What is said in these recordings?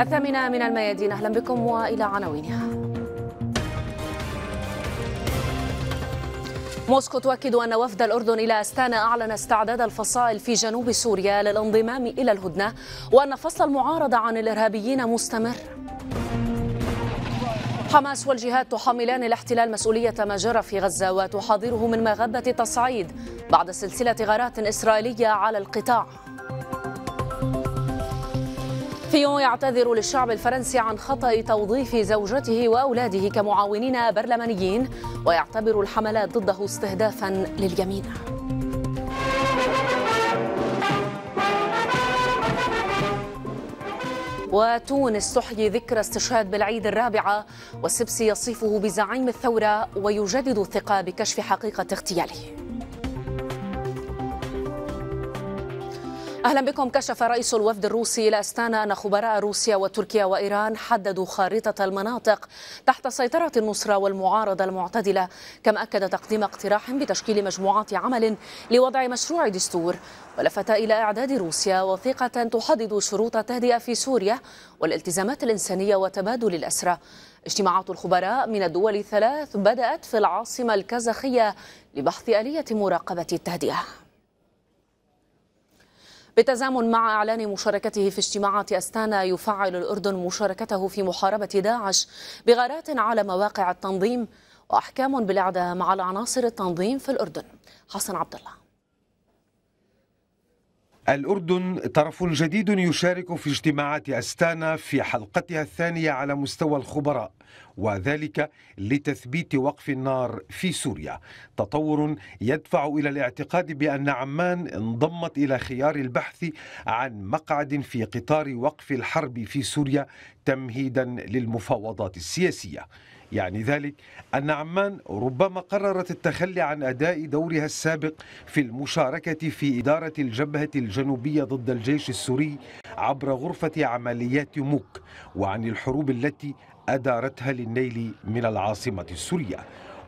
الثامنة من الميادين. أهلا بكم وإلى عناوينها. موسكو تؤكد أن وفد الأردن إلى أستانا أعلن استعداد الفصائل في جنوب سوريا للانضمام إلى الهدنة وأن فصل المعارضة عن الإرهابيين مستمر. حماس والجهاد تحملان الاحتلال مسؤولية ما جرى في غزة وتحاضره من مغبة تصعيد بعد سلسلة غارات إسرائيلية على القطاع. فيون يعتذر للشعب الفرنسي عن خطأ توظيف زوجته وأولاده كمعاونين برلمانيين ويعتبر الحملات ضده استهدافا لليمين. وتونس تحيي ذكرى استشهاد بالعيد الرابعة والسبسي يصفه بزعيم الثورة ويجدد الثقة بكشف حقيقة اغتياله. أهلا بكم كشف رئيس الوفد الروسي إلى استانا أن خبراء روسيا وتركيا وإيران حددوا خارطه المناطق تحت سيطرة النصرة والمعارضة المعتدلة كما أكد تقديم اقتراح بتشكيل مجموعات عمل لوضع مشروع دستور. ولفت إلى إعداد روسيا وثيقة تحدد شروط التهدئة في سوريا والالتزامات الإنسانية وتبادل الأسرى. اجتماعات الخبراء من الدول الثلاث بدأت في العاصمة الكازاخية لبحث آلية مراقبة التهدئة. بالتزامن مع إعلان مشاركته في اجتماعات أستانا يفعل الأردن مشاركته في محاربة داعش بغارات على مواقع التنظيم وأحكام بالإعدام على عناصر التنظيم في الأردن. حسن عبد الله الأردن طرف جديد يشارك في اجتماعات أستانا في حلقتها الثانية على مستوى الخبراء وذلك لتثبيت وقف النار في سوريا. تطور يدفع إلى الاعتقاد بأن عمان انضمت إلى خيار البحث عن مقعد في قطار وقف الحرب في سوريا تمهيدا للمفاوضات السياسية. يعني ذلك أن عمان ربما قررت التخلي عن أداء دورها السابق في المشاركة في إدارة الجبهة الجنوبية ضد الجيش السوري عبر غرفة عمليات موك وعن الحروب التي أدارتها للنيل من العاصمة السورية.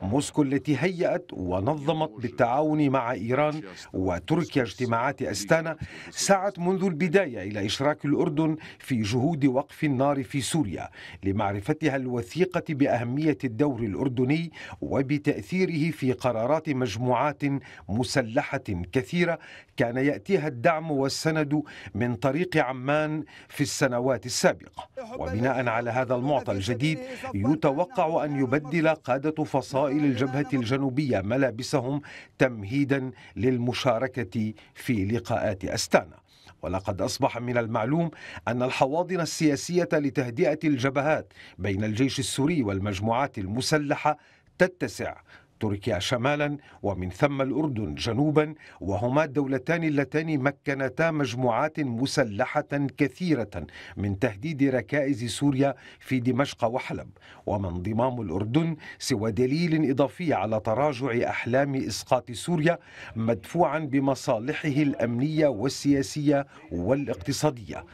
موسكو التي هيأت ونظمت بالتعاون مع إيران وتركيا اجتماعات أستانا سعت منذ البداية إلى إشراك الأردن في جهود وقف النار في سوريا لمعرفتها الوثيقة بأهمية الدور الأردني وبتأثيره في قرارات مجموعات مسلحة كثيرة كان يأتيها الدعم والسند من طريق عمان في السنوات السابقة. وبناء على هذا المعطى الجديد يتوقع أن يبدل قادة فصائل فصائل الجبهة الجنوبية ملابسهم تمهيدا للمشاركة في لقاءات أستانا. ولقد أصبح من المعلوم أن الحواضن السياسية لتهدئة الجبهات بين الجيش السوري والمجموعات المسلحة تتسع تركيا شمالا ومن ثم الأردن جنوبا وهما الدولتان اللتان مكنتا مجموعات مسلحة كثيرة من تهديد ركائز سوريا في دمشق وحلب. وما انضمام الأردن سوى دليل إضافي على تراجع أحلام إسقاط سوريا مدفوعا بمصالحه الأمنية والسياسية والاقتصادية.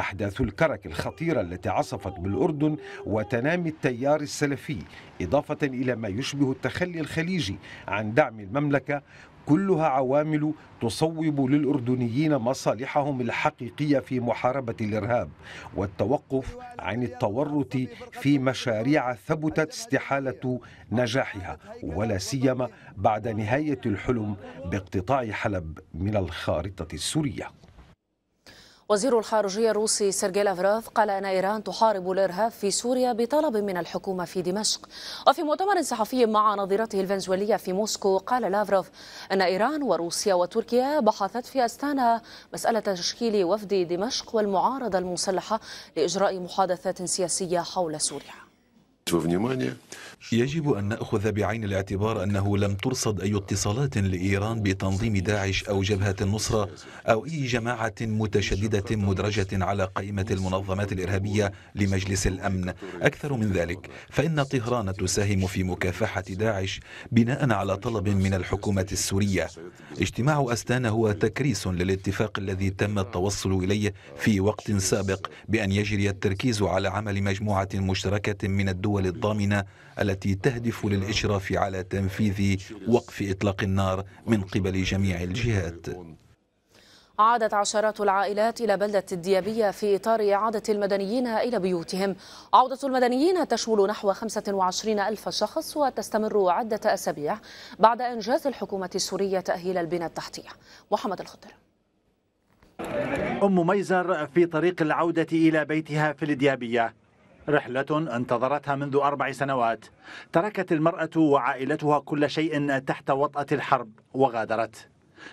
أحداث الكرك الخطيرة التي عصفت بالأردن وتنامي التيار السلفي إضافة إلى ما يشبه التخلي الخليجي عن دعم المملكة. كلها عوامل تصوب للأردنيين مصالحهم الحقيقية في محاربة الإرهاب والتوقف عن التورط في مشاريع ثبتت استحالة نجاحها ولا سيما بعد نهاية الحلم باقتطاع حلب من الخارطة السورية. وزير الخارجية الروسي سيرجي لافروف قال أن إيران تحارب الإرهاب في سوريا بطلب من الحكومة في دمشق. وفي مؤتمر صحفي مع نظيرته الفنزويلية في موسكو قال لافروف أن إيران وروسيا وتركيا بحثت في أستانا مسألة تشكيل وفد دمشق والمعارضة المسلحة لإجراء محادثات سياسية حول سوريا. يجب أن نأخذ بعين الاعتبار أنه لم ترصد أي اتصالات لإيران بتنظيم داعش أو جبهة النصرة أو أي جماعة متشددة مدرجة على قائمة المنظمات الإرهابية لمجلس الأمن. أكثر من ذلك فإن طهران تساهم في مكافحة داعش بناء على طلب من الحكومة السورية. اجتماع أستانا هو تكريس للاتفاق الذي تم التوصل إليه في وقت سابق بأن يجري التركيز على عمل مجموعة مشتركة من الدول الضامنة التي تهدف للإشراف على تنفيذ وقف إطلاق النار من قبل جميع الجهات. عادت عشرات العائلات إلى بلدة الديابية في إطار إعادة المدنيين إلى بيوتهم. عودة المدنيين تشمل نحو 25 ألف شخص وتستمر عدة أسابيع بعد إنجاز الحكومة السورية تأهيل البنى التحتية. محمد الخضر. أم ميزر في طريق العودة إلى بيتها في الديابية. رحلة انتظرتها منذ أربع سنوات. تركت المرأة وعائلتها كل شيء تحت وطأة الحرب وغادرت.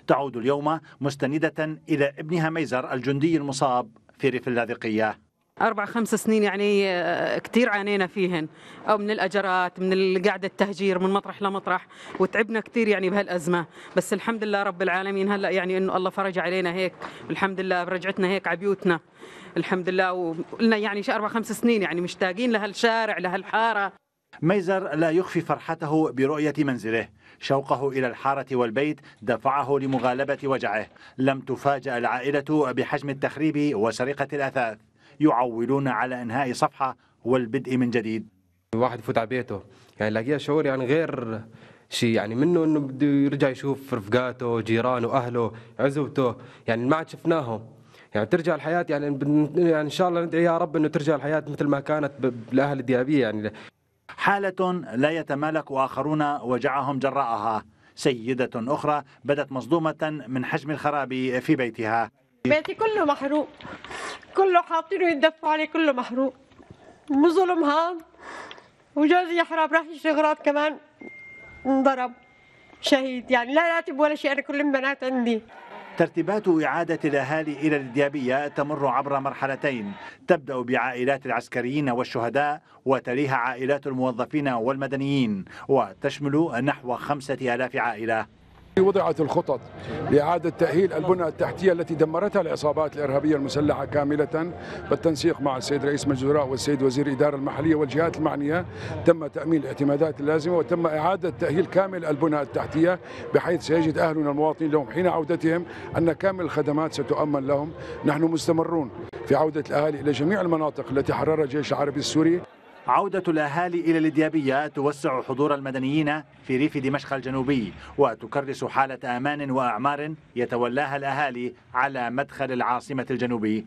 تعود اليوم مستندة إلى ابنها ميزر الجندي المصاب في ريف اللاذقية. أربع خمس سنين يعني آه، كثير عانينا فيهن. أو من الأجرات من القعدة التهجير من مطرح لمطرح. وتعبنا كثير يعني بهالأزمة. بس الحمد لله رب العالمين هلأ يعني إنه الله فرج علينا هيك. الحمد لله برجعتنا هيك على بيوتنا. الحمد لله. وقلنا يعني أربع خمس سنين يعني مشتاقين لهالشارع لهالحارة. ميزر لا يخفي فرحته برؤية منزله. شوقه إلى الحارة والبيت دفعه لمغالبة وجعه. لم تفاجأ العائلة بحجم التخريب وسرقة الأثاث. يعولون على إنهاء صفحة والبدء من جديد. الواحد يفوت على بيته يعني لاقيها شعور يعني غير شيء يعني منه إنه بده يرجع يشوف رفقاته جيرانه أهله عزوته يعني ما عاد شفناهم. يعني ترجع الحياة يعني يعني إن شاء الله ندعي يا رب إنه ترجع الحياة مثل ما كانت بالأهل الديابية يعني. حالة لا يتمالك آخرون وجعهم جراءها. سيدة أخرى بدت مصدومة من حجم الخراب في بيتها. بيتي. كله محروق. كله حاطينه يدفعوا عليه كله محروق. مو ظلم هذا. وجوزي يحرب راح يشتغل كمان. انضرب. شهيد. يعني لا راتب ولا شيء أنا كل البنات عندي. ترتيبات إعادة الأهالي إلى الديابية تمر عبر مرحلتين. تبدأ بعائلات العسكريين والشهداء وتليها عائلات الموظفين والمدنيين. وتشمل نحو خمسة آلاف عائلة. وضعت الخطط لإعادة تأهيل البنى التحتية التي دمرتها العصابات الإرهابية المسلحة كاملة. بالتنسيق مع السيد رئيس مجلس الوزراء والسيد وزير الإدارة المحلية والجهات المعنية تم تأمين الاعتمادات اللازمة وتم إعادة تأهيل كامل البنى التحتية بحيث سيجد أهلنا المواطنين لهم حين عودتهم أن كامل الخدمات ستؤمن لهم. نحن مستمرون في عودة الأهالي إلى جميع المناطق التي حررها الجيش العربي السوري. عودة الأهالي إلى الديابية توسع حضور المدنيين في ريف دمشق الجنوبي وتكرس حالة أمان وأعمار يتولاها الأهالي على مدخل العاصمة الجنوبي.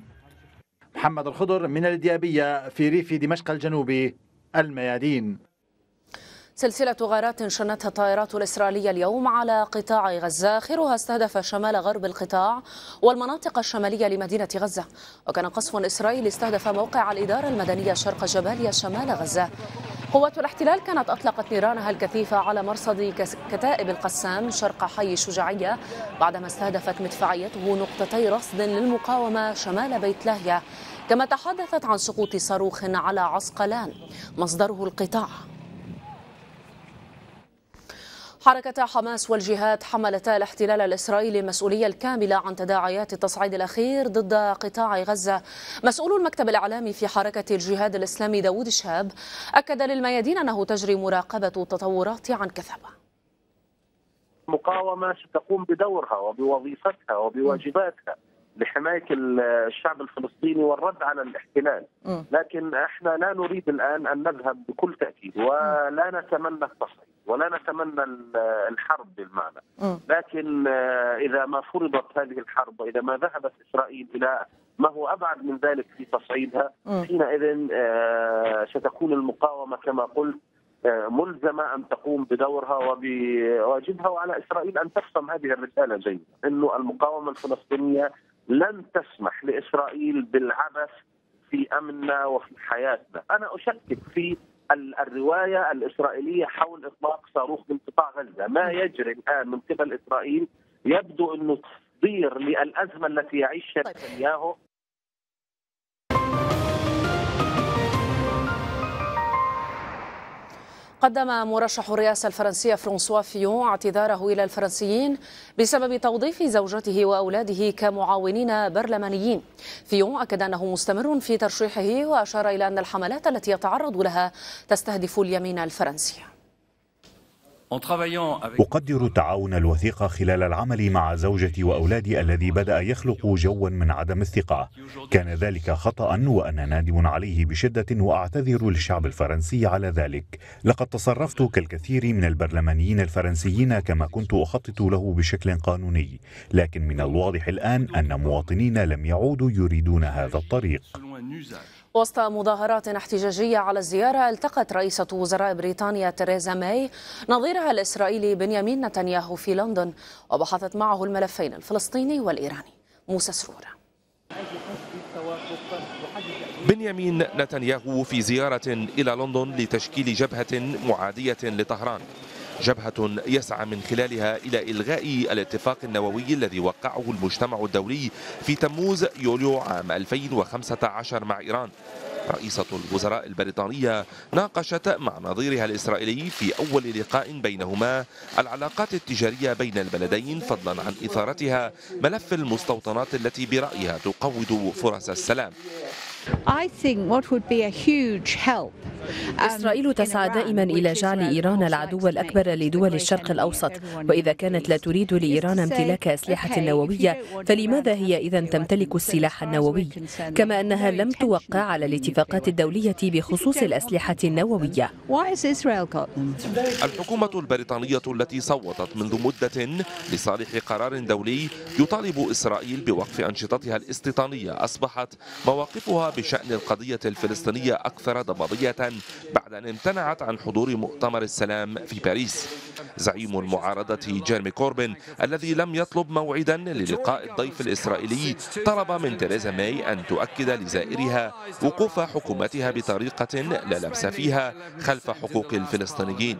محمد الخضر من الديابية في ريف دمشق الجنوبي الميادين. سلسلة غارات شنتها الطائرات الإسرائيلية اليوم على قطاع غزة. آخرها استهدف شمال غرب القطاع والمناطق الشمالية لمدينة غزة. وكان قصف إسرائيلي استهدف موقع الإدارة المدنية شرق جباليا شمال غزة. قوات الاحتلال كانت أطلقت نيرانها الكثيفة على مرصد كتائب القسام شرق حي شجاعية بعدما استهدفت مدفعيته نقطتي رصد للمقاومة شمال بيت لاهيا كما تحدثت عن سقوط صاروخ على عسقلان مصدره القطاع. حركة حماس والجهاد حملتا الاحتلال الإسرائيلي المسؤولية الكاملة عن تداعيات التصعيد الأخير ضد قطاع غزة. مسؤول المكتب الإعلامي في حركة الجهاد الإسلامي داود شهاب أكد للميادين أنه تجري مراقبة التطورات عن كثبة المقاومة ستقوم بدورها وبوظيفتها وبواجباتها. لحماية الشعب الفلسطيني والرد على الاحتلال. لكن إحنا لا نريد الآن أن نذهب بكل تأكيد ولا نتمنى التصعيد ولا نتمنى الحرب بالمعنى. لكن آه، إذا ما فرضت هذه الحرب وإذا ما ذهبت إسرائيل إلى ما هو أبعد من ذلك في تصعيدها حينئذ آه، ستكون المقاومة كما قلت آه، ملزمة أن تقوم بدورها وبواجبها وعلى إسرائيل أن تفهم هذه الرسالة جيدا. إنه المقاومة الفلسطينية لن تسمح لإسرائيل بالعبث في أمننا وفي حياتنا، أنا أشكك في الرواية الإسرائيلية حول إطلاق صاروخ من قطاع غزة، ما يجري الآن من قبل إسرائيل يبدو إنه تصدير للأزمة التي يعيشها طيب. نتنياهو قدم مرشح الرئاسة الفرنسية فرانسوا فيون اعتذاره إلى الفرنسيين بسبب توظيف زوجته وأولاده كمعاونين برلمانيين. فيون أكد أنه مستمر في ترشيحه وأشار إلى أن الحملات التي يتعرض لها تستهدف اليمين الفرنسي. أقدر التعاون الوثيق خلال العمل مع زوجتي وأولادي الذي بدأ يخلق جوا من عدم الثقة. كان ذلك خطأ وأنا نادم عليه بشدة وأعتذر للشعب الفرنسي على ذلك. لقد تصرفت كالكثير من البرلمانيين الفرنسيين كما كنت أخطط له بشكل قانوني. لكن من الواضح الآن أن مواطنين لم يعودوا يريدون هذا الطريق. وسط مظاهرات احتجاجية على الزيارة التقت رئيسة وزراء بريطانيا تريزا ماي نظيرها الإسرائيلي بنيامين نتنياهو في لندن وبحثت معه الملفين الفلسطيني والإيراني. موسى سرور. بنيامين نتنياهو في زيارة إلى لندن لتشكيل جبهة معادية لطهران. جبهة يسعى من خلالها إلى إلغاء الاتفاق النووي الذي وقعه المجتمع الدولي في تموز يوليو عام 2015 مع إيران. رئيسة الوزراء البريطانية ناقشت مع نظيرها الإسرائيلي في أول لقاء بينهما العلاقات التجارية بين البلدين فضلا عن إثارتها ملف المستوطنات التي برأيها تقوض فرص السلام. إسرائيل تسعى دائما إلى جعل إيران العدو الأكبر لدول الشرق الأوسط. وإذا كانت لا تريد لإيران امتلاك أسلحة نووية فلماذا هي إذا تمتلك السلاح النووي؟ كما أنها لم توقع على الاتفاقات الدولية بخصوص الأسلحة النووية. الحكومة البريطانية التي صوتت منذ مدة لصالح قرار دولي يطالب إسرائيل بوقف أنشطتها الاستيطانية. أصبحت مواقفها بشأن القضية الفلسطينية أكثر ضبابية بعد أن امتنعت عن حضور مؤتمر السلام في باريس. زعيم المعارضة جيرمي كوربن الذي لم يطلب موعدا للقاء الضيف الإسرائيلي طلب من تيريزا ماي أن تؤكد لزائرها وقوف حكومتها بطريقة لا لبس فيها خلف حقوق الفلسطينيين.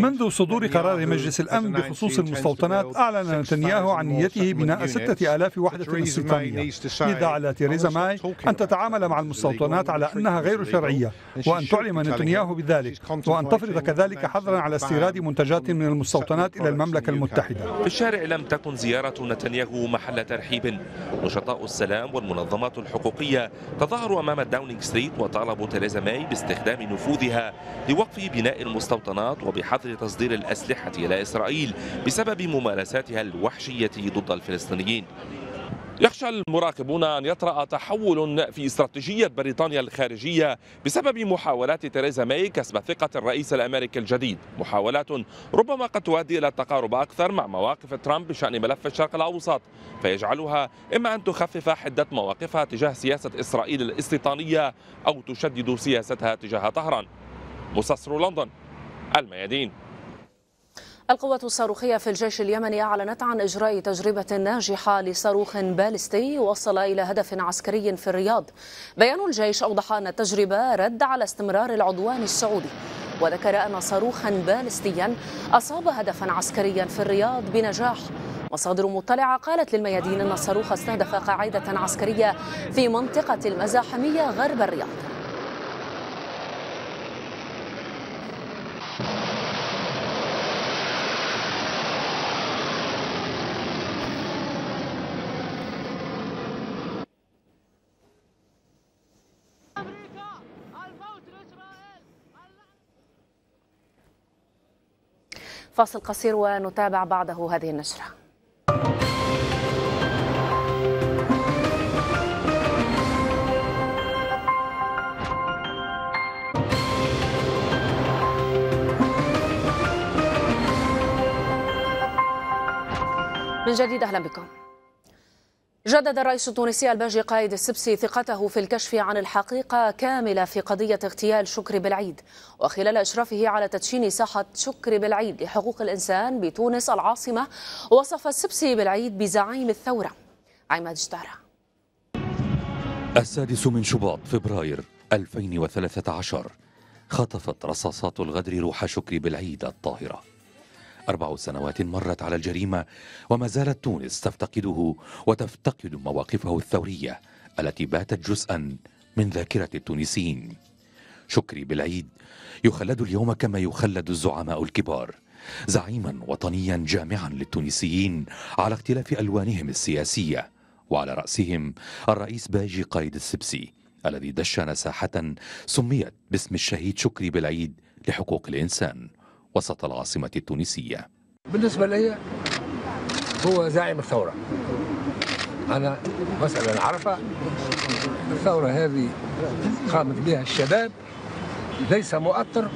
منذ صدور قرار مجلس الأمن بخصوص المستوطنات أعلن نتنياهو عن نيته بناء ستة آلاف وحدة استيطانية لذا على تيريزا ماي أن تتعامل مع المستوطنات على أنها غير شرعية. وأن تعلم نتنياهو بذلك. وأن تفرض كذلك حظرا على استيراد منتجات من المستوطنات إلى المملكة المتحدة. في الشارع لم تكن زيارة نتنياهو محل ترحيب. نشطاء السلام والمنظمات الحقوقية تظاهروا أمام الداونينغ ستريت وطالبوا تيريزا ماي باستخدام نفوذها لوقف بناء المستوطنات وبحظر تصدير الأسلحة إلى إسرائيل بسبب ممارساتها الوحشية ضد الفلسطينيين. يخشى المراقبون أن يطرأ تحول في استراتيجية بريطانيا الخارجية بسبب محاولات تيريزا ماي كسب ثقة الرئيس الأمريكي الجديد. محاولات ربما قد تؤدي إلى التقارب أكثر مع مواقف ترامب بشأن ملف الشرق الأوسط فيجعلها إما أن تخفف حدة مواقفها تجاه سياسة إسرائيل الاستيطانية أو تشدد سياستها تجاه طهران. مستصر لندن الميادين. القوات الصاروخية في الجيش اليمني أعلنت عن إجراء تجربة ناجحة لصاروخ باليستي وصل إلى هدف عسكري في الرياض. بيان الجيش أوضح أن التجربة رد على استمرار العدوان السعودي وذكر أن صاروخا باليستيا أصاب هدفا عسكريا في الرياض بنجاح. مصادر مطلعة قالت للميادين أن الصاروخ استهدف قاعدة عسكرية في منطقة المزاحمية غرب الرياض. فاصل قصير ونتابع بعده هذه النشرة. من جديد أهلا بكم. جدد الرئيس التونسي الباجي قايد السبسي ثقته في الكشف عن الحقيقة كاملة في قضية اغتيال شكري بالعيد. وخلال إشرافه على تدشين ساحة شكري بالعيد لحقوق الإنسان بتونس العاصمة وصف السبسي بالعيد بزعيم الثورة. عماد جدارة السادس من شباط فبراير 2013 خطفت رصاصات الغدر روح شكري بالعيد الطاهرة. أربع سنوات مرت على الجريمة وما زالت تونس تفتقده وتفتقد مواقفه الثورية التي باتت جزءا من ذاكرة التونسيين. شكري بالعيد. يخلد اليوم كما يخلد الزعماء الكبار. زعيما وطنيا جامعا للتونسيين على اختلاف ألوانهم السياسية. وعلى رأسهم الرئيس باجي قايد السبسي الذي دشن ساحة سميت باسم الشهيد شكري بالعيد لحقوق الإنسان. وسط العاصمة التونسية. بالنسبة لي هو زعيم الثورة. أنا مثلا عرفة الثورة هذه قامت بها الشباب. ليس مؤطر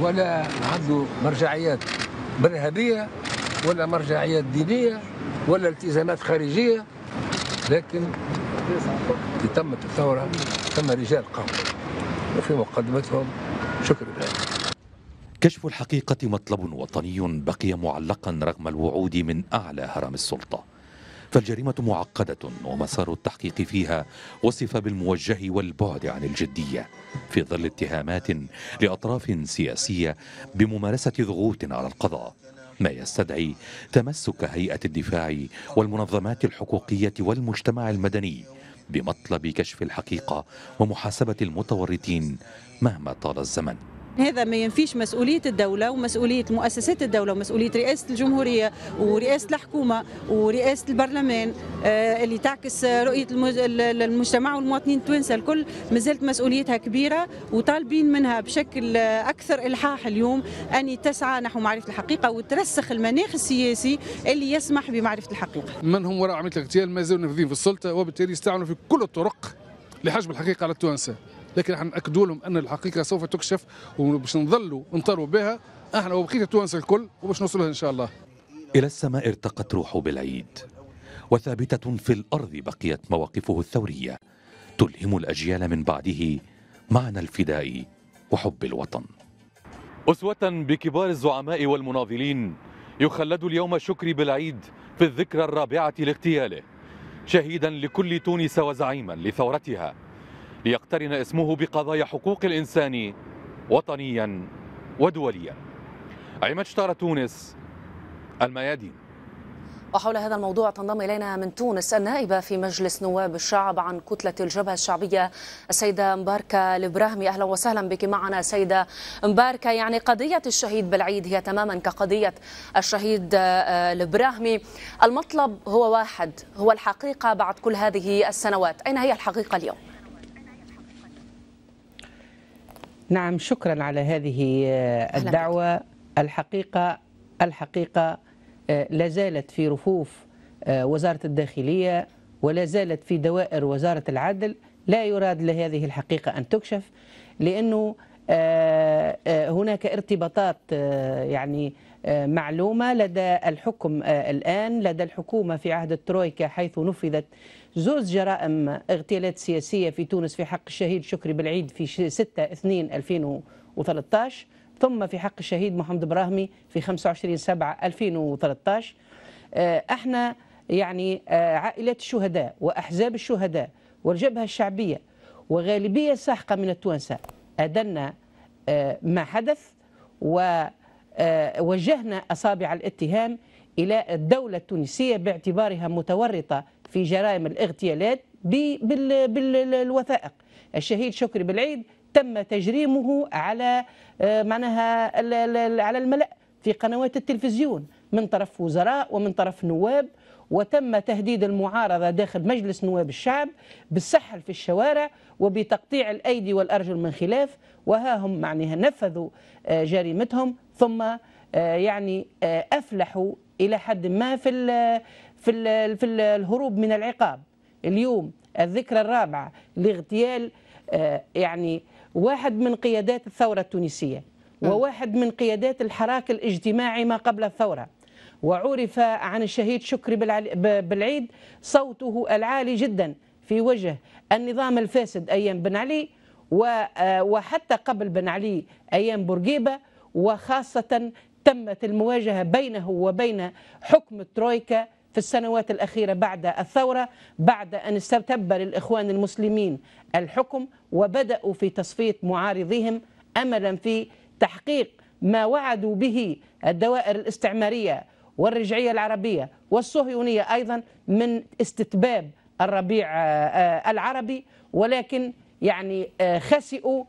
ولا عنده مرجعيات برهبية ولا مرجعيات دينية ولا التزامات خارجية. لكن تمت الثورة ثم رجال قوم. وفي مقدمتهم شكر الله. كشف الحقيقة مطلب وطني بقي معلقا رغم الوعود من أعلى هرم السلطة. فالجريمة معقدة ومسار التحقيق فيها وصف بالموجه والبعد عن الجدية في ظل اتهامات لأطراف سياسية بممارسة ضغوط على القضاء ما يستدعي تمسك هيئة الدفاع والمنظمات الحقوقية والمجتمع المدني بمطلب كشف الحقيقة ومحاسبة المتورطين مهما طال الزمن. هذا ما ينفيش مسؤولية الدولة ومسؤولية مؤسسات الدولة ومسؤولية رئاسة الجمهورية ورئاسة الحكومة ورئاسة البرلمان آه، اللي تعكس رؤية المجتمع والمواطنين التوانسة الكل. مازالت مسؤوليتها كبيرة وطالبين منها بشكل أكثر إلحاح اليوم أن تسعى نحو معرفة الحقيقة وترسخ المناخ السياسي اللي يسمح بمعرفة الحقيقة. من هم وراء عملية الاغتيال ما زالوا نافذين في السلطة وبالتالي يستعملوا في كل الطرق لحجب الحقيقة على التوانسة. لكن إحنا ناكدوا لهم أن الحقيقة سوف تكشف وباش نظلوا نطروا بها. أحنا وبقيه التوانسه الكل وباش نوصلها إن شاء الله. إلى السماء ارتقت روح بالعيد وثابتة في الأرض بقيت مواقفه الثورية. تلهم الأجيال من بعده معنى الفداء وحب الوطن. أسوة بكبار الزعماء والمناضلين يخلد اليوم شكري بالعيد في الذكرى الرابعة لاغتياله شهيدا لكل تونس وزعيما لثورتها. ليقترن اسمه بقضايا حقوق الإنسان وطنيا ودوليا. عماد شطارة تونس الميادين. وحول هذا الموضوع تنضم إلينا من تونس النائبة في مجلس نواب الشعب عن كتلة الجبهة الشعبية السيدة مباركة البراهمي أهلا وسهلا بك معنا سيدة مباركة. يعني قضية الشهيد بالعيد هي تماما كقضية الشهيد آه، البراهمي المطلب هو واحد هو الحقيقة بعد كل هذه السنوات. أين هي الحقيقة اليوم؟ نعم شكرا على هذه آه، الدعوة. الحقيقة الحقيقة آه، لا زالت في رفوف آه، وزارة الداخلية ولا زالت في دوائر وزارة العدل. لا يراد لهذه الحقيقة أن تكشف لأنه هناك ارتباطات يعني معلومة لدى الحكم الآن لدى الحكومة في عهد الترويكا حيث نفذت زوز جرائم اغتيالات سياسية في تونس في حق الشهيد شكري بالعيد في 6 2 2013 ثم في حق الشهيد محمد براهمي في 25 7 2013 إحنا يعني آه، عائلات الشهداء وأحزاب الشهداء والجبهة الشعبية وغالبية ساحقة من التوانسة. ادنا آه، ما حدث ووجهنا آه، أصابع الاتهام إلى الدولة التونسية باعتبارها متورطة في جرائم الاغتيالات بالوثائق. الشهيد شكري بالعيد تم تجريمه على آه، معناها على الملأ في قنوات التلفزيون من طرف وزراء ومن طرف نواب. وتم تهديد المعارضة داخل مجلس نواب الشعب بالسحل في الشوارع وبتقطيع الأيدي والأرجل من خلاف. وها هم معناها نفذوا آه، جريمتهم. ثم آه، يعني أفلحوا إلى حد ما في في في الهروب من العقاب. اليوم الذكرى الرابعة لاغتيال آه، يعني واحد من قيادات الثورة التونسية وواحد من قيادات الحراك الاجتماعي ما قبل الثورة. وعرف عن الشهيد شكري بالعيد صوته العالي جدا في وجه النظام الفاسد أيام بن علي آه، وحتى قبل بن علي أيام بورقيبة. وخاصة تمت المواجهة بينه وبين حكم الترويكا في السنوات الأخيرة بعد الثورة بعد أن استتب للإخوان المسلمين الحكم وبدأوا في تصفية معارضيهم أملا في تحقيق ما وعدوا به الدوائر الاستعمارية والرجعية العربية والصهيونية أيضا من استتباب الربيع آه، العربي. ولكن يعني آه، خسئوا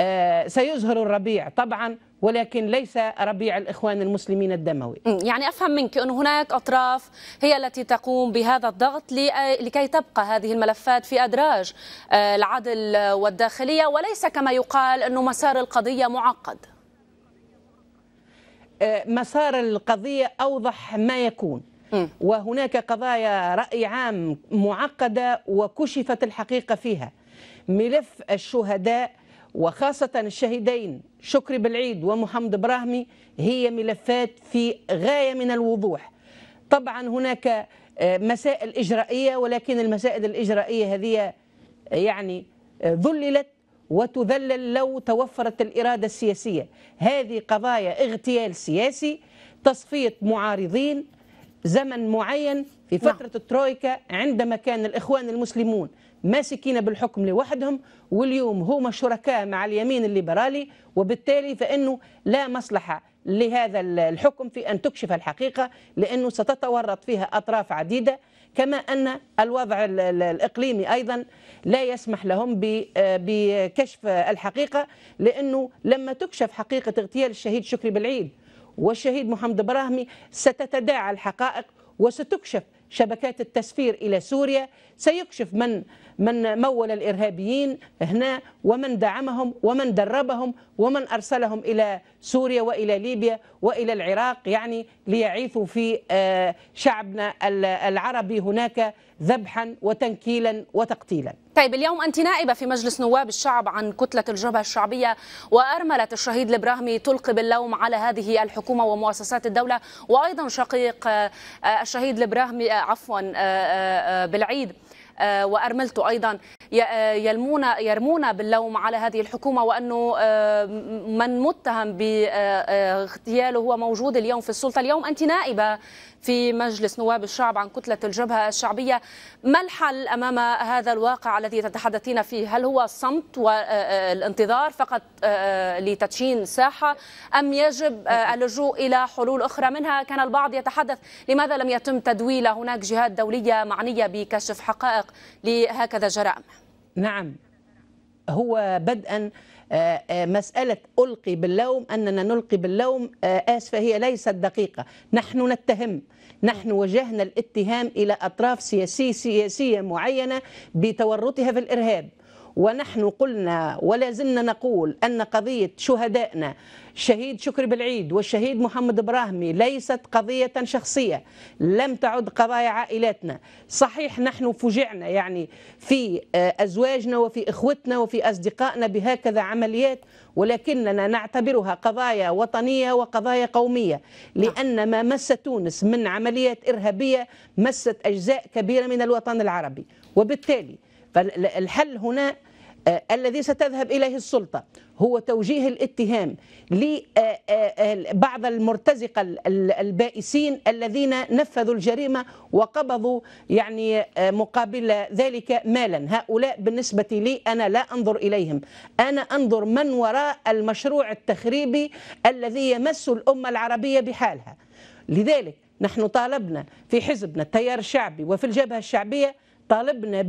آه، سيزهر الربيع طبعا ولكن ليس ربيع الإخوان المسلمين الدموي. يعني أفهم منك أن هناك أطراف هي التي تقوم بهذا الضغط لكي تبقى هذه الملفات في أدراج آه، العدل والداخلية وليس كما يقال أنه مسار القضية معقد. آه، مسار القضية أوضح ما يكون. وهناك قضايا رأي عام معقدة وكشفت الحقيقة فيها. ملف الشهداء وخاصة الشهيدين شكري بالعيد ومحمد إبراهيمي هي ملفات في غاية من الوضوح طبعا هناك آه، مسائل إجرائية ولكن المسائل الإجرائية هذه يعني آه، ذللت وتذلل لو توفرت الإرادة السياسية هذه قضايا اغتيال سياسي تصفية معارضين زمن معين في فترة نعم. الترويكا عندما كان الإخوان المسلمون ماسكين بالحكم لوحدهم واليوم هم شركاء مع اليمين الليبرالي وبالتالي فإنه لا مصلحة لهذا الحكم في أن تكشف الحقيقة لأنه ستتورط فيها أطراف عديدة كما أن الوضع الإقليمي أيضا لا يسمح لهم بكشف الحقيقة لأنه لما تكشف حقيقة اغتيال الشهيد شكري بالعيد والشهيد محمد براهمي ستتداعى الحقائق وستكشف شبكات التسفير إلى سوريا سيكشف من من مول الإرهابيين هنا ومن دعمهم ومن دربهم ومن أرسلهم إلى سوريا وإلى ليبيا وإلى العراق يعني ليعيثوا في آه، شعبنا العربي هناك ذبحا وتنكيلا وتقتيلا. طيب اليوم أنت نائبة في مجلس نواب الشعب عن كتلة الجبهة الشعبية وأرملة الشهيد الإبراهيمي تلقي باللوم على هذه الحكومة ومؤسسات الدولة وأيضا شقيق آه، الشهيد الإبراهيمي آه، عفوا بالعيد. آه، وأرملته أيضا آه، يلمون يرمون باللوم على هذه الحكومة وأنه آه، من متهم باغتياله هو موجود اليوم في السلطة. اليوم أنت نائبة في مجلس نواب الشعب عن كتلة الجبهة الشعبية. ما الحل أمام هذا الواقع الذي تتحدثين فيه؟ هل هو الصمت والانتظار فقط لتدشين ساحة أم يجب اللجوء إلى حلول أخرى منها؟ كان البعض يتحدث لماذا لم يتم تدويل هناك جهات دولية معنية بكشف حقائق لهكذا جرائم. نعم. هو بدءا آه، آه، مسألة ألقي باللوم أننا نلقي باللوم آه، آسفة هي ليست دقيقة. نحن نتهم. نحن وجهنا الاتهام إلى أطراف سياسية سياسية معينة بتورطها في الإرهاب. ونحن قلنا ولا زلنا نقول أن قضية شهدائنا شهيد شكري بالعيد والشهيد محمد إبراهيمي ليست قضية شخصية لم تعد قضايا عائلاتنا. صحيح نحن فجعنا يعني في آه، أزواجنا وفي إخوتنا وفي أصدقائنا بهكذا عمليات ولكننا نعتبرها قضايا وطنية وقضايا قومية لأن ما مس تونس من عمليات إرهابية مست أجزاء كبيرة من الوطن العربي. وبالتالي فالحل هنا الذي ستذهب إليه السلطة هو توجيه الاتهام لبعض آه، آه، المرتزقة البائسين الذين نفذوا الجريمة وقبضوا يعني مقابل ذلك مالا. هؤلاء بالنسبة لي أنا لا أنظر إليهم. أنا أنظر من وراء المشروع التخريبي الذي يمس الأمة العربية بحالها. لذلك نحن طالبنا في حزبنا التيار الشعبي وفي الجبهة الشعبية طالبنا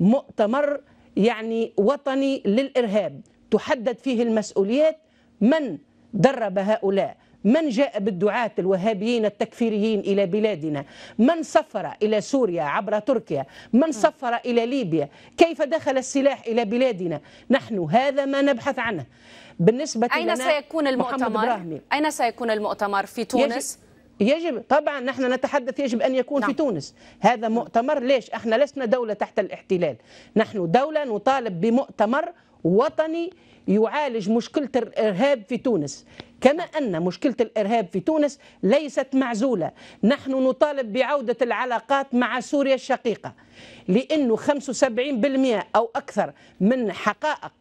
بمؤتمر يعني وطني للإرهاب تحدد فيه المسؤوليات من درب هؤلاء من جاء بالدعاة الوهابيين التكفيريين إلى بلادنا من سفر إلى سوريا عبر تركيا من سفر إلى ليبيا كيف دخل السلاح إلى بلادنا نحن هذا ما نبحث عنه بالنسبة أين لنا سيكون المؤتمر؟ أين سيكون المؤتمر في تونس؟ يجب طبعا نحن نتحدث يجب أن يكون نعم. في تونس. هذا مؤتمر ليش؟ إحنا لسنا دولة تحت الاحتلال. نحن دولة نطالب بمؤتمر وطني يعالج مشكلة الإرهاب في تونس. كما أن مشكلة الإرهاب في تونس ليست معزولة. نحن نطالب بعودة العلاقات مع سوريا الشقيقة لأنه 75% أو أكثر من حقائق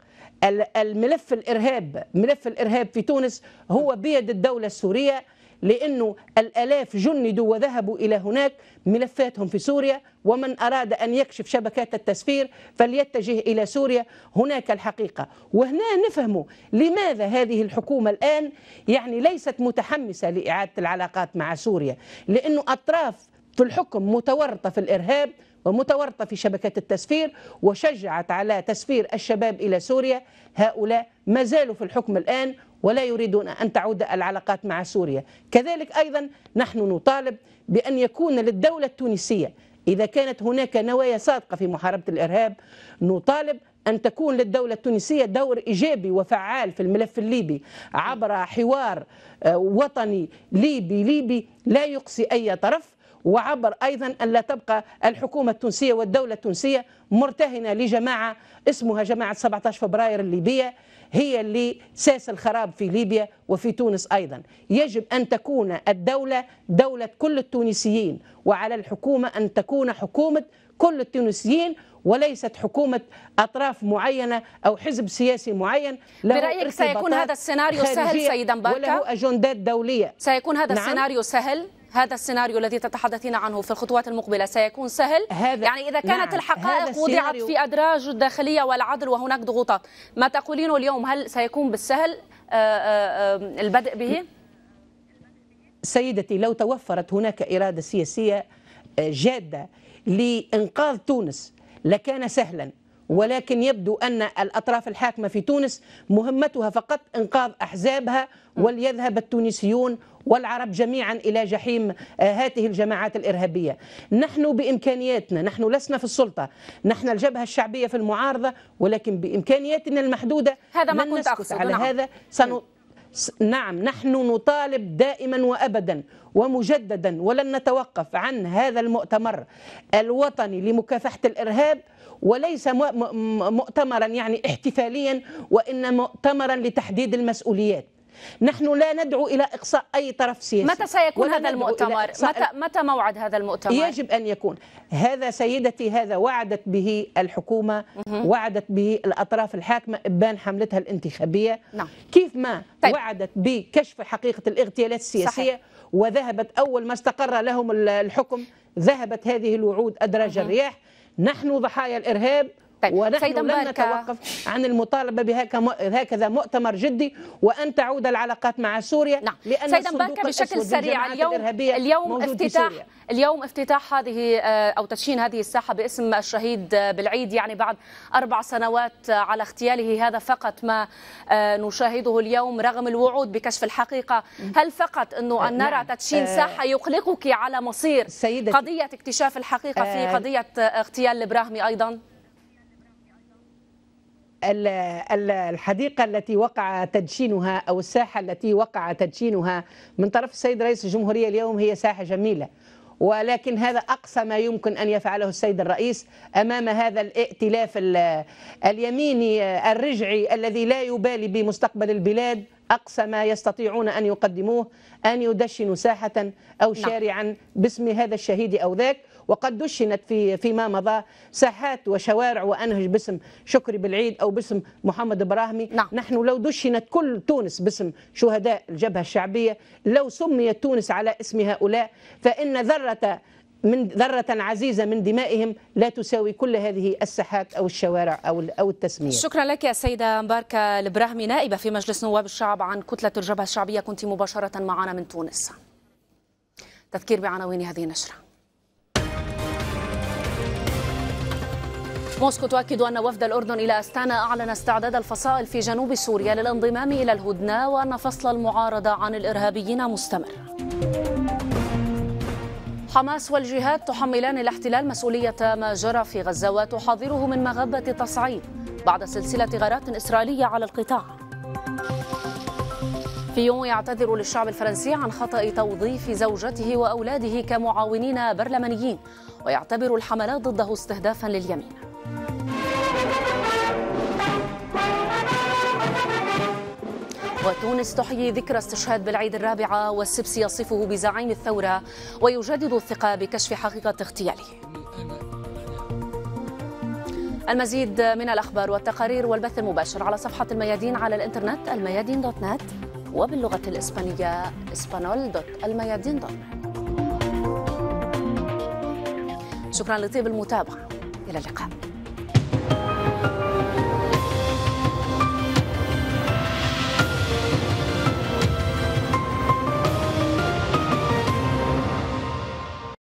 الملف الإرهاب ملف الإرهاب في تونس هو بيد الدولة السورية. لأنه الألاف جندوا وذهبوا إلى هناك ملفاتهم في سوريا ومن أراد أن يكشف شبكات التسفير فليتجه إلى سوريا. هناك الحقيقة. وهنا نفهم لماذا هذه الحكومة الآن يعني ليست متحمسة لإعادة العلاقات مع سوريا. لأنه أطراف في الحكم متورطة في الإرهاب ومتورطة في شبكات التسفير وشجعت على تسفير الشباب إلى سوريا. هؤلاء ما زالوا في الحكم الآن ولا يريدون أن تعود العلاقات مع سوريا. كذلك أيضا نحن نطالب بأن يكون للدولة التونسية إذا كانت هناك نوايا صادقة في محاربة الإرهاب نطالب أن تكون للدولة التونسية دور إيجابي وفعال في الملف الليبي عبر حوار آه، وطني ليبي. ليبي لا يقصي أي طرف وعبر أيضا أن لا تبقى الحكومة التونسية والدولة التونسية مرتهنة لجماعة اسمها جماعة 17 فبراير الليبية هي اللي ساس الخراب في ليبيا وفي تونس أيضا يجب أن تكون الدولة دولة كل التونسيين وعلى الحكومة أن تكون حكومة كل التونسيين وليست حكومة أطراف معينة أو حزب سياسي معين برأيك سيكون هذا السيناريو سهل سيدا باركا؟ وله أجندات دولية سيكون هذا نعم؟ السيناريو سهل؟ هذا السيناريو الذي تتحدثين عنه في الخطوات المقبلة سيكون سهل. هذا يعني إذا كانت نعم الحقائق وضعت في أدراج الداخلية والعدل وهناك ضغوطات ما تقولينه اليوم هل سيكون بالسهل؟ آه، آه، آه، البدء به؟ سيدتي لو توفرت هناك إرادة سياسية جادة لإنقاذ تونس لكان سهلا. ولكن يبدو أن الأطراف الحاكمة في تونس مهمتها فقط إنقاذ أحزابها وليذهب التونسيون والعرب جميعا إلى جحيم آه، هذه الجماعات الإرهابية. نحن بإمكانياتنا نحن لسنا في السلطة نحن الجبهة الشعبية في المعارضة ولكن بإمكانياتنا المحدودة هذا ما كنت أقصد. على نعم. هذا. سن... نعم نحن نطالب دائما وابدا ومجددا ولن نتوقف عن هذا المؤتمر الوطني لمكافحة الإرهاب. وليس مؤتمرا يعني احتفاليا وإن مؤتمرا لتحديد المسؤوليات. نحن لا ندعو إلى إقصاء أي طرف سياسي. متى سيكون هذا المؤتمر؟ متى متى موعد هذا المؤتمر؟ يجب أن يكون. هذا سيدتي هذا وعدت به الحكومة وعدت به الأطراف الحاكمة إبان حملتها الانتخابية. نعم. كيف ما طيب. وعدت بكشف حقيقة الاغتيالات السياسية صحيح. وذهبت أول ما استقر لهم الحكم ذهبت هذه الوعود أدراج الرياح. نحن ضحايا الإرهاب طيب. ونحن لن نتوقف عن المطالبة بهكذا مؤتمر جدي وأن تعود العلاقات مع سوريا نعم. لأن سيدا باركا بشكل سريع اليوم اليوم افتتاح اليوم افتتاح هذه آه، أو تدشين هذه الساحة باسم الشهيد بالعيد يعني بعد أربع سنوات على اغتياله هذا فقط ما آه، نشاهده اليوم رغم الوعود بكشف الحقيقة هل فقط أنه أن نرى نعم. تدشين آه، ساحة يقلقك على مصير قضية اكتشاف الحقيقة في قضية اغتيال البراهمي أيضا؟ الحديقة التي وقع تدشينها أو الساحة التي وقع تدشينها من طرف السيد رئيس الجمهورية اليوم هي ساحة جميلة. ولكن هذا أقصى ما يمكن أن يفعله السيد الرئيس أمام هذا الائتلاف اليميني الرجعي الذي لا يبالي بمستقبل البلاد. أقصى ما يستطيعون أن يقدموه أن يدشنوا ساحة أو نعم. شارعا باسم هذا الشهيد أو ذاك وقد دشنت في فيما مضى ساحات وشوارع وأنهج باسم شكري بالعيد أو باسم محمد البراهمي نعم. نحن لو دشنت كل تونس باسم شهداء الجبهة الشعبية لو سميت تونس على اسم هؤلاء فإن ذرة من ذرة عزيزة من دمائهم لا تساوي كل هذه الساحات أو الشوارع أو أو التسمية. شكرا لك يا سيدة مباركة البراهمي نائبة في مجلس نواب الشعب عن كتلة الجبهة الشعبية. كنت مباشرة معنا من تونس. تذكير بعناوين هذه النشرة. موسكو تؤكد أن وفد الأردن إلى أستانا أعلن استعداد الفصائل في جنوب سوريا للانضمام إلى الهدنة وأن فصل المعارضة عن الإرهابيين مستمر. حماس والجهاد تحملان الاحتلال مسؤولية ما جرى في غزة وتحاضره من مغبة تصعيد بعد سلسلة غارات إسرائيلية على القطاع. فيون يعتذر للشعب الفرنسي عن خطأ توظيف زوجته وأولاده كمعاونين برلمانيين ويعتبر الحملات ضده استهدافا لليمين. وتونس تحيي ذكرى استشهاد بالعيد الرابعة والسبسي يصفه بزعيم الثورة ويجدد الثقة بكشف حقيقة اغتياله. المزيد من الأخبار والتقارير والبث المباشر على صفحة الميادين على الإنترنت الميادين دوت نت وباللغة الإسبانية إسبانول دوت الميادين دوت نت. شكرا لطيب المتابعة. إلى اللقاء.